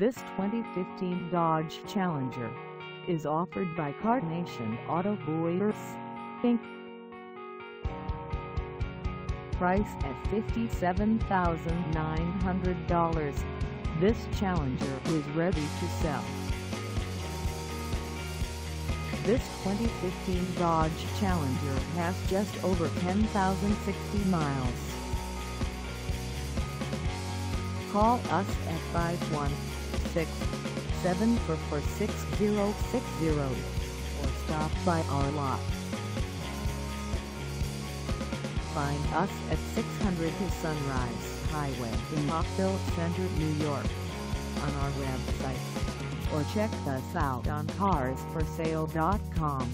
This 2015 Dodge Challenger is offered by Carnation Auto Buyers, Inc. Price at $57,900. This Challenger is ready to sell. This 2015 Dodge Challenger has just over 10,060 miles. Call us at 516-744-6060 or stop by our lot. Find us at 600 Sunrise Highway in Rockville Centre, New York on our website or check us out on carsforsale.com.